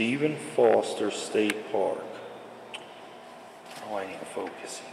Stephen Foster State Park. Oh, I to focusing.